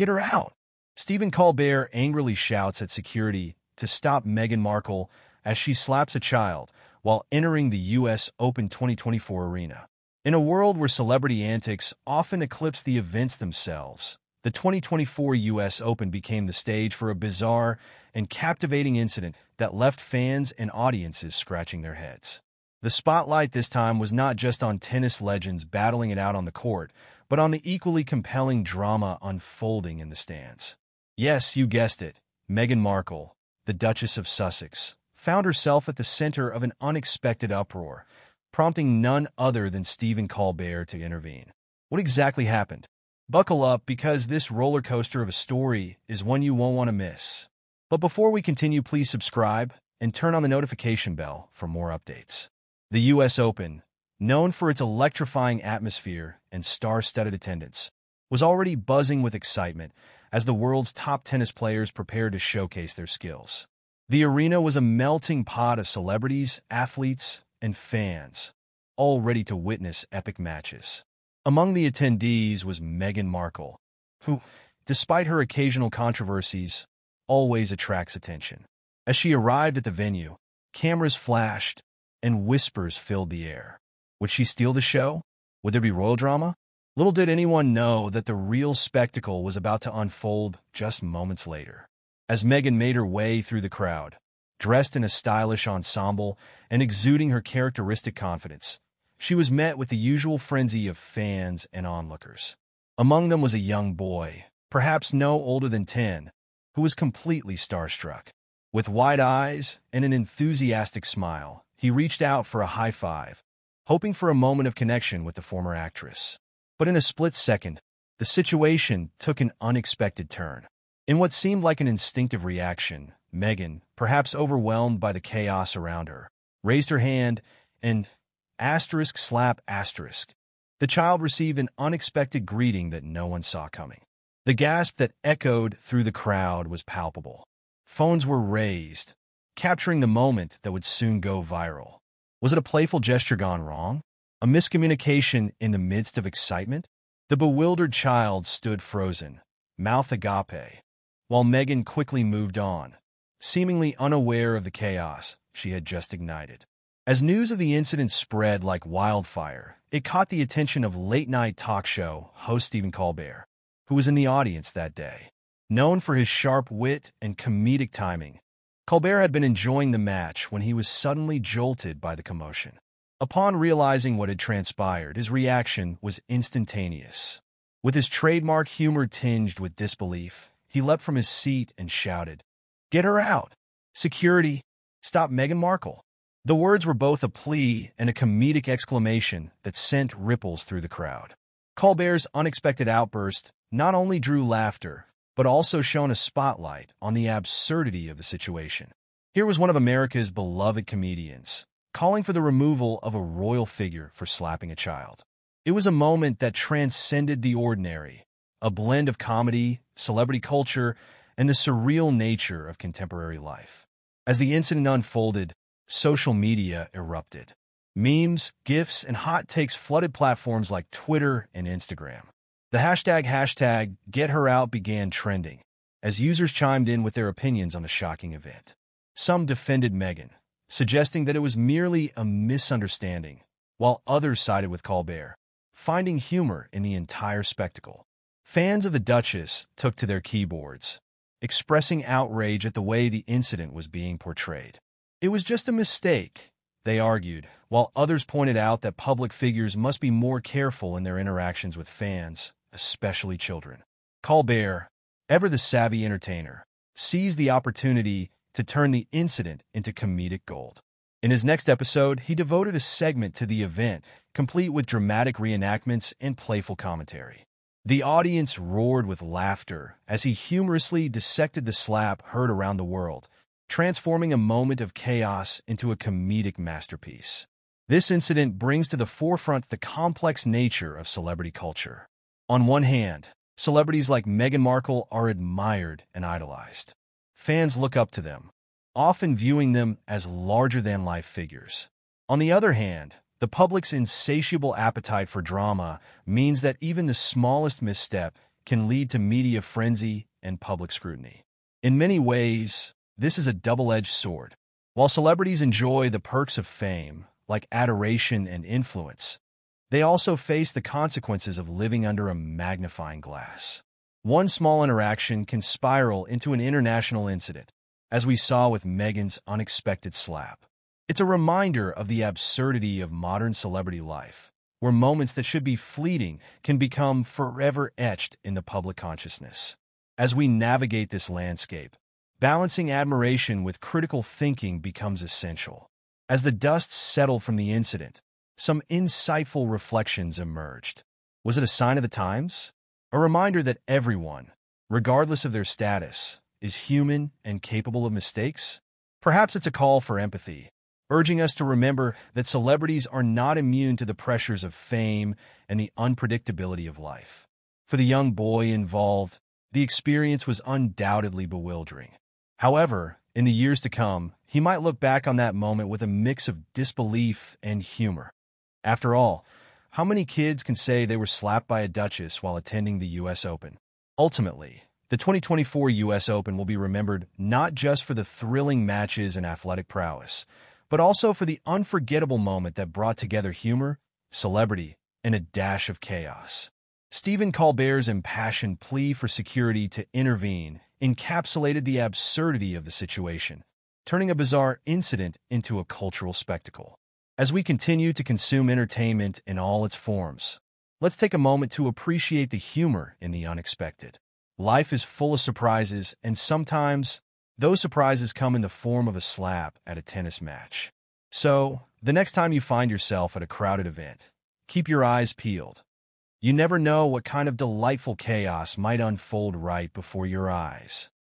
Get her out! Stephen Colbert angrily shouts at security to stop Meghan Markle as she slaps a child while entering the U.S. Open 2024 arena. In a world where celebrity antics often eclipse the events themselves, the 2024 U.S. Open became the stage for a bizarre and captivating incident that left fans and audiences scratching their heads. The spotlight this time was not just on tennis legends battling it out on the court, but on the equally compelling drama unfolding in the stands. Yes, you guessed it, Meghan Markle, the Duchess of Sussex, found herself at the center of an unexpected uproar, prompting none other than Stephen Colbert to intervene. What exactly happened? Buckle up because this roller coaster of a story is one you won't want to miss. But before we continue, please subscribe and turn on the notification bell for more updates. The U.S. Open, known for its electrifying atmosphere and star-studded attendance, was already buzzing with excitement as the world's top tennis players prepared to showcase their skills. The arena was a melting pot of celebrities, athletes, and fans, all ready to witness epic matches. Among the attendees was Meghan Markle, who, despite her occasional controversies, always attracts attention. As she arrived at the venue, cameras flashed and whispers filled the air. Would she steal the show? Would there be royal drama? Little did anyone know that the real spectacle was about to unfold just moments later. As Meghan made her way through the crowd, dressed in a stylish ensemble and exuding her characteristic confidence, she was met with the usual frenzy of fans and onlookers. Among them was a young boy, perhaps no older than 10, who was completely starstruck. With wide eyes and an enthusiastic smile, he reached out for a high five, hoping for a moment of connection with the former actress. But in a split second, the situation took an unexpected turn. In what seemed like an instinctive reaction, Meghan, perhaps overwhelmed by the chaos around her, raised her hand and asterisk slap asterisk. The child received an unexpected greeting that no one saw coming. The gasp that echoed through the crowd was palpable. Phones were raised, capturing the moment that would soon go viral. Was it a playful gesture gone wrong? A miscommunication in the midst of excitement? The bewildered child stood frozen, mouth agape, while Meghan quickly moved on, seemingly unaware of the chaos she had just ignited. As news of the incident spread like wildfire, it caught the attention of late-night talk show host Stephen Colbert, who was in the audience that day. Known for his sharp wit and comedic timing, Colbert had been enjoying the match when he was suddenly jolted by the commotion. Upon realizing what had transpired, his reaction was instantaneous. With his trademark humor tinged with disbelief, he leapt from his seat and shouted, Get her out! Security! Stop Meghan Markle! The words were both a plea and a comedic exclamation that sent ripples through the crowd. Colbert's unexpected outburst not only drew laughter, but also shone a spotlight on the absurdity of the situation. Here was one of America's beloved comedians, calling for the removal of a royal figure for slapping a child. It was a moment that transcended the ordinary, a blend of comedy, celebrity culture, and the surreal nature of contemporary life. As the incident unfolded, social media erupted. Memes, GIFs, and hot takes flooded platforms like Twitter and Instagram. The hashtag hashtag GetHerOut began trending as users chimed in with their opinions on the shocking event. Some defended Meghan, suggesting that it was merely a misunderstanding, while others sided with Colbert, finding humor in the entire spectacle. Fans of the Duchess took to their keyboards, expressing outrage at the way the incident was being portrayed. It was just a mistake, they argued, while others pointed out that public figures must be more careful in their interactions with fans, especially children. Colbert, ever the savvy entertainer, seized the opportunity to turn the incident into comedic gold. In his next episode, he devoted a segment to the event, complete with dramatic reenactments and playful commentary. The audience roared with laughter as he humorously dissected the slap heard around the world, transforming a moment of chaos into a comedic masterpiece. This incident brings to the forefront the complex nature of celebrity culture. On one hand, celebrities like Meghan Markle are admired and idolized. Fans look up to them, often viewing them as larger-than-life figures. On the other hand, the public's insatiable appetite for drama means that even the smallest misstep can lead to media frenzy and public scrutiny. In many ways, this is a double-edged sword. While celebrities enjoy the perks of fame, like adoration and influence, they also face the consequences of living under a magnifying glass. One small interaction can spiral into an international incident, as we saw with Meghan's unexpected slap. It's a reminder of the absurdity of modern celebrity life, where moments that should be fleeting can become forever etched in the public consciousness. As we navigate this landscape, balancing admiration with critical thinking becomes essential. As the dust settled from the incident, some insightful reflections emerged. Was it a sign of the times? A reminder that everyone, regardless of their status, is human and capable of mistakes? Perhaps it's a call for empathy, urging us to remember that celebrities are not immune to the pressures of fame and the unpredictability of life. For the young boy involved, the experience was undoubtedly bewildering. However, in the years to come, he might look back on that moment with a mix of disbelief and humor. After all, how many kids can say they were slapped by a duchess while attending the U.S. Open? Ultimately, the 2024 U.S. Open will be remembered not just for the thrilling matches and athletic prowess, but also for the unforgettable moment that brought together humor, celebrity, and a dash of chaos. Stephen Colbert's impassioned plea for security to intervene encapsulated the absurdity of the situation, turning a bizarre incident into a cultural spectacle. As we continue to consume entertainment in all its forms, let's take a moment to appreciate the humor in the unexpected. Life is full of surprises, and sometimes those surprises come in the form of a slap at a tennis match. So, the next time you find yourself at a crowded event, keep your eyes peeled. You never know what kind of delightful chaos might unfold right before your eyes.